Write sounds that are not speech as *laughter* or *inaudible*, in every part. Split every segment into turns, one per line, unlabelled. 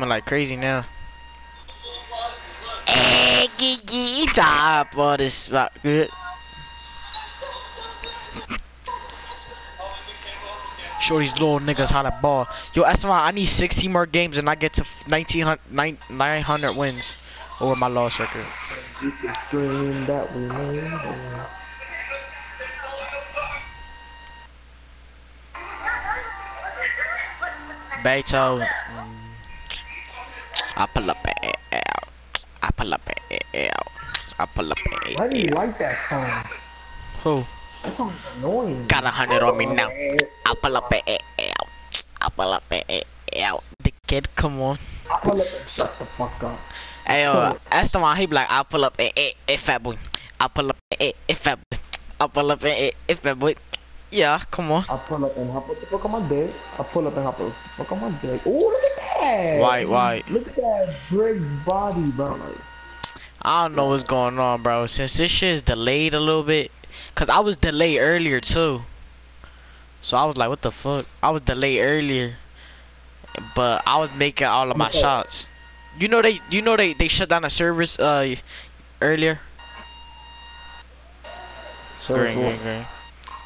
I'm like crazy now. Job, boy, this about good. Show these little niggas how to ball. Yo, SMI, I need 60 more games and I get to 1900, 900 wins over my loss record.
You can stream that we made.
Beto. Mm, I pull up a out. I pull up a out. I pull up a
Why do you like that song?
Who?
That song's annoying.
Got a hundred on me now. I pull up a out. I pull up a out. The kid, come on.
I pull up and shut the fuck up.
Hey, yo, that's the one. He be like, I pull up a a a fat boy. I pull up a a fat boy. I pull up a a fat boy. Yeah, come on.
I pull up and hop what the fuck on my dick. I pull up and hop what the fuck on my dick. Ooh, look at that.
White, white.
Look at that big body, bro.
I don't know what's going on, bro. Since this shit is delayed a little bit, cause I was delayed earlier too. So I was like, what the fuck? I was delayed earlier, but I was making all of my
Okay.
shots. You know they, you know they, they shut down the service uh earlier. Green, green, green.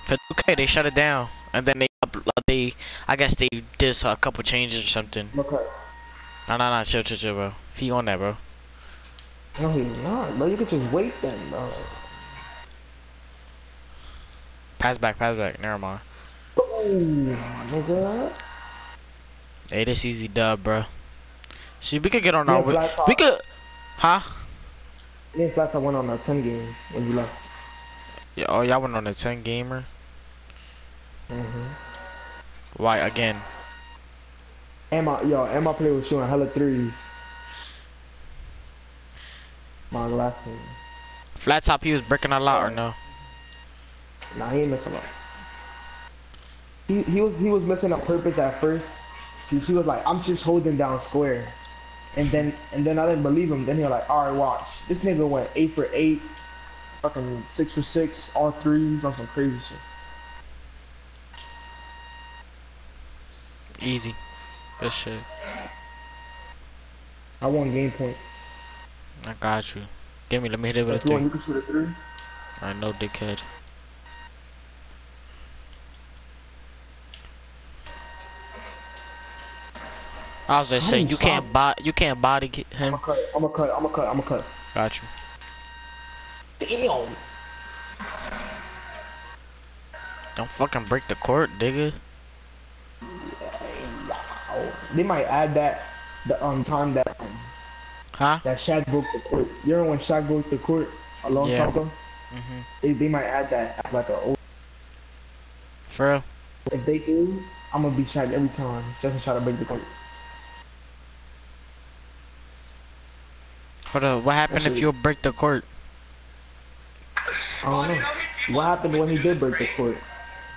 Cause okay, they shut it down, and then they up- uh, they, I guess they did a couple changes or something.
Okay.
No, no, no, chill, chill, chill, bro. He on that, bro.
No, he's not, bro. You could just wait then, bro.
Pass back, pass back. Never mind.
Boom, nigga.
Hey, this easy dub, bro. See, we could get on
Yeah,
our.
Black.
We could, huh?
And Flats, I went on a 10 game when you left.
Yeah, oh, y'all went on a 10 gamer.
Mm-hmm.
Why again?
And I yo, and my player was shooting hella threes. My last team.
Flat top, he was breaking a lot or no?
Nah, he ain't missing a lot. He, he was he was missing on purpose at first. Cause he was like, I'm just holding down square. And then and then I didn't believe him. Then he was like, alright, watch. This nigga went eight for eight, fucking six for six, all threes on some crazy shit.
Easy. Good shit.
I won game point.
I got you. Give me, let me hit it with a
If you want,
three.
you can shoot a three.
I know, dickhead. I was just
How
saying,
you
you can't
stop?
body, you can't body ki-
I'm
him.
gonna cut. I'm gonna cut. I'm gonna cut. I'm gonna cut.
Got you.
Damn.
Don't fucking break the court, digga.
They might add that the um time that um,
Huh?
that Shaq broke the court. You remember when Shaq broke the court a long
Yeah.
time ago?
Mm-hmm.
They, they might add that as like a. old-
For real?
If they do, I'm gonna be Shaq every time just to try to break the court.
Hold up, what happened if you break the court?
I don't know. What happened when he did break the court?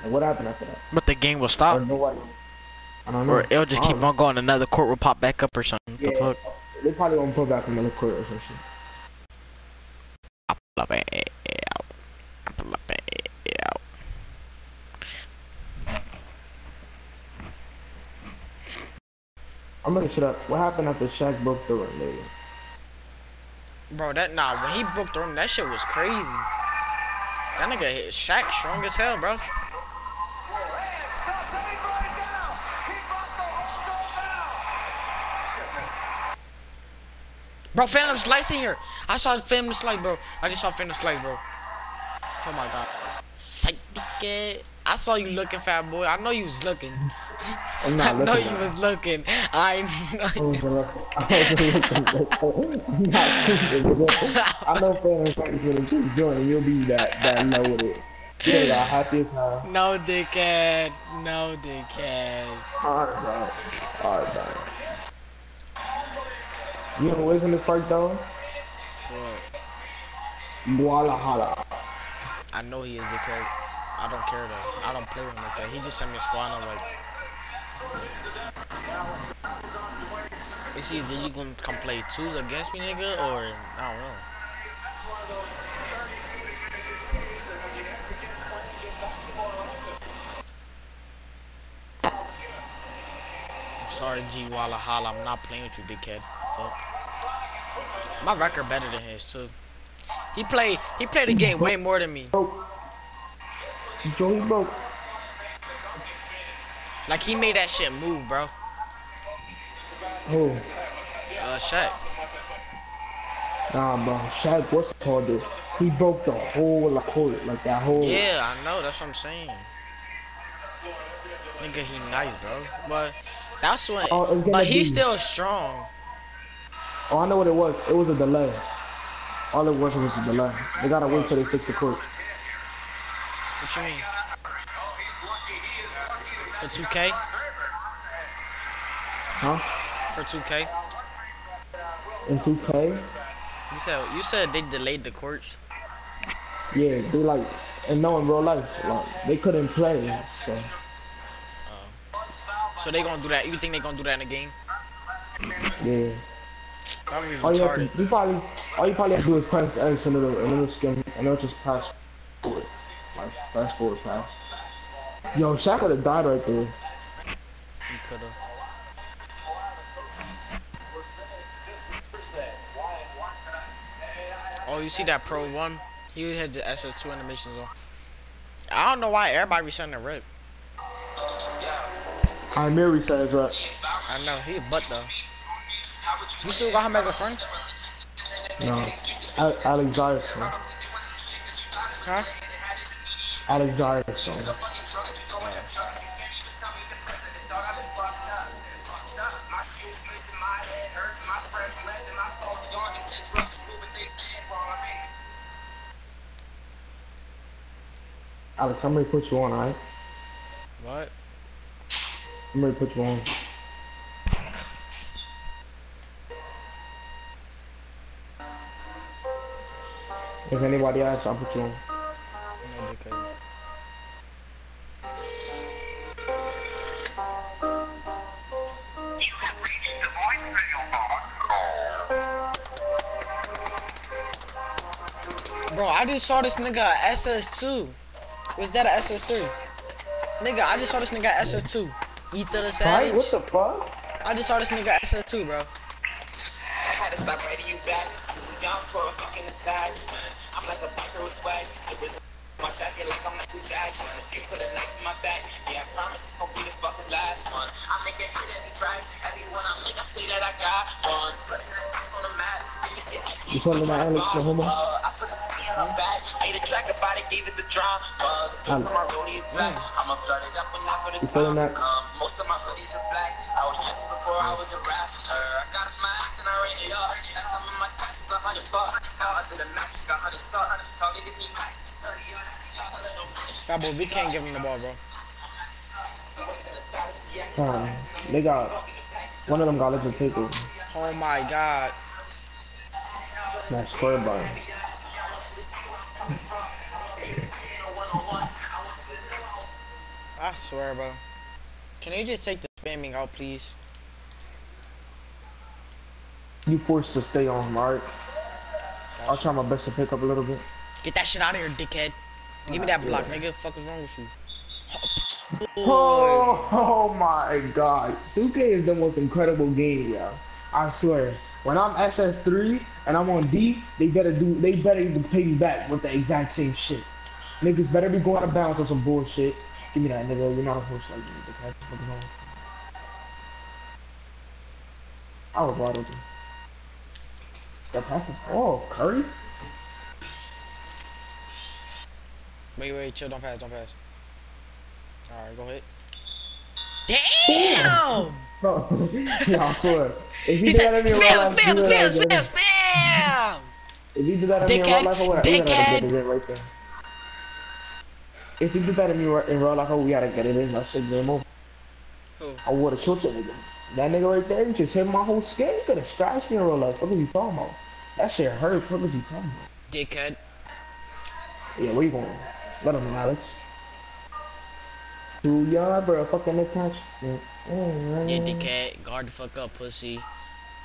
And what happened after that?
But the game will
Or
stop.
nobody. I don't know.
Or it'll just keep
don't
on going. Another court will pop back up or something. What the fuck?
They probably won't put back another court or something.
I pull up and out. I pull up and out.
I'm gonna shut up. What happened after Shaq broke the ring, nigga?
Bro, that nah, when he broke the rim, that shit was crazy. That nigga hit Shaq strong as hell, bro. Bro, Phantom Slice in here. I saw Phantom Slice, bro. I just saw Phantom Slice, bro. Oh my god. Psych, dickhead. I saw you looking, fat boy. I know you was looking.
I'm *laughs*
I
not
know
looking. *laughs*
you was looking. I know
I
you
was looking. I'm not stupid. I know fans like to keep doing. You'll be that that low with it. You know, got as hell.
No, dickhead. No, dickhead.
Alright, bro. Alright, bro. You know what's in this park though?
What?
Guadalajara.
I know he is dickhead. I don't care though. I don't play with him like that. He just sent me a squad and I'm like. Is he really gonna come play twos against me, nigga? Or, I don't know. I'm sorry, G Walla Holla. I'm not playing with you, big kid. Fuck. My record better than his too. He played. He played the game way more than me.
Broke. Joey broke.
Like he made that shit move, bro.
Oh,
Uh, Shaq.
nah, bro. Shaq, what's it called? This? He broke the whole like court, like that whole.
Yeah, I know. That's what I'm saying. Nigga, he nice, bro. But that's what
Oh,
but he's
be-
still strong.
Oh, I know what it was. It was a delay. All it was was a delay. They gotta wait till they fix the court.
What you mean? For 2K?
Huh?
For 2K?
In 2K?
You said you said they delayed the courts.
Yeah, they like, and no, in real life, like, they couldn't play. So, oh.
So they gonna do that. You think they gonna do that in the game?
yeah.
Probably
All you, have you probably, all you probably have to do is press X and it'll, and it'll skim, and it'll just pass forward. Like, fast forward pass. Yo, Shaq would have died right there.
You coulda. Oh, you see that Pro One? He had the SS2 animations on. I don't know why everybody be sending a rip.
I Mary says, right?
I know he a butt though. You still got him as a friend?
No. Al- Alex Zayas, bro.
Huh?
Alex Zayas, bro. Alex, I'm ready to put you on, alright?
What?
I'm ready to put you on. If anybody asks, I'll put you on.
No. Bro, I just saw this nigga SS2. Was that a SS3? Nigga, I just saw this nigga SS2. Ether the
Right?
Savage.
What the fuck?
I just saw this nigga SS2, bro.
I had to stop writing you back. You young for a fucking attachment. I'm like a biker with swag. I was my jacket like I'm Michael Jackson. You put a knife in my back, yeah, I promise it's gonna be the fucking last one. I make a hit every track. Everyone I make, I say that I got one. Putting that on the map. You say I see
You calling that Alex the homo?
Uh, I put the on my back. Made a track about it, gave it the drama. Uh, the piece of my roadie is black. I'ma flood it up when I put
You
it
feeling that?
um, most of my hoodies are black. I was checking before I was a rapper. I got my ass and I ran it up. That's some of my stats a hundred bucks. Now I a max, got hundred bucks. Tell niggas need max.
Stop, but we can't give him the ball, bro.
Um, they got one of them got legend takeover.
Oh my god.
That square bar.
I swear, bro. Can you just take the spamming out, please?
You forced to stay on, Mark. I'll try my best to pick up a little bit.
Get that shit out of here, dickhead. Give me that block, nigga. Fuck is wrong with you?
Oh, oh my god. 2K is the most incredible game, yo. I swear. When I'm SS3 and I'm on D, they better do they better even pay me back with the exact same shit. Niggas better be going out of bounds on some bullshit. Give me that nigga, you're not a horse like me, dickhead. Fucking hell. I was wide open. That pass was- Oh, Curry?
Wait, wait, chill. Don't pass. Don't pass. All right, go ahead. Damn! *laughs*
Bro, *laughs* yeah, I swear. If you
He
did that in real life,
spam, spam, spam, spam!
If you did that in me real life, I would have
dickhead.
get it right there. If you did that in me in real life, we gotta get it in. That shit game over.
Who?
I would have killed that nigga. That nigga right there, he just hit my whole skin. He could have scratched me in real life. What are you talking about? That shit hurt. What was he talking about?
Dickhead.
Yeah, where you going? Let him know, Alex. Too young, bro. Fucking attach. Mm, mm,
Yeah, dickhead. Guard the fuck up, pussy.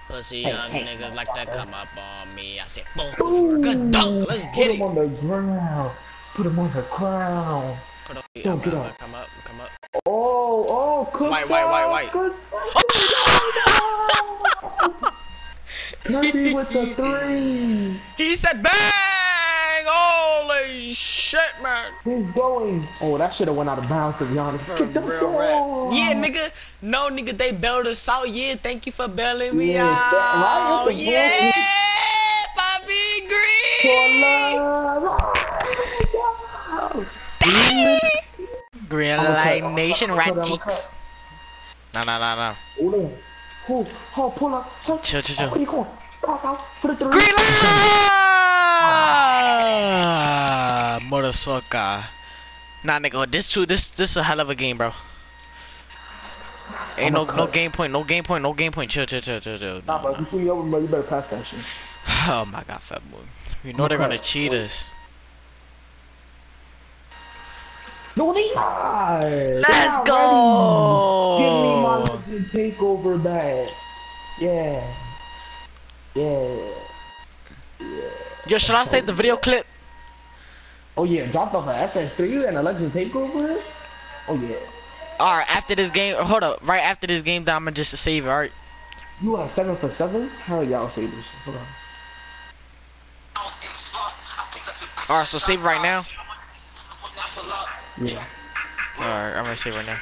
Pussy
Hey,
young
hey,
niggas like that come up on me. I said, a good dunk. Let's
Put
get
him on the ground. Put him on the ground. Don't get up.
come up, come up.
Oh, oh, cook
White, white, white,
off.
White.
Good fucking Kirby with the *laughs* three.
He said bang! Holy shit, man.
He's going. Oh, that should have went out of bounds to be honest. Get the ball.
rap. Yeah, nigga. No, nigga, they bailed us out. Yeah, thank you for bailing me
Yeah, that- right,
out.
that's
Yeah, Bobby Green. Green
I'm
Light. Nation,
I'm a cut,
right cheeks. No, no, no, no.
Oh. Oh, oh, pull up.
Chill, chill, chill.
Oh, you going? Pass out for the three.
Green light! *laughs* Ah, Motherfucker. Nah, nigga, this two, this, this a hell of a game, bro. Ain't no,
I'ma
no game point, no game point, no game point. Chill, chill, chill, chill, chill.
Nah, but before you over, bro, you better pass that shit. *sighs*
Oh my god, fat boy. You know they're
I'ma
gonna
cut.
cheat us.
No, they.
Let's go!
ready. Give me my legend takeover back. Yeah. Yeah. Yeah.
Yo, should I save the video clip?
Oh yeah, dropped off an SS3 and a legend takeover. Oh yeah.
Alright, after this game, hold up. Right after this game, then I'm gonna just save it, alright?
You are seven for seven? Hell yeah, I'll save this. Hold on.
Alright, so save right now.
Yeah.
Alright, I'm gonna save right now.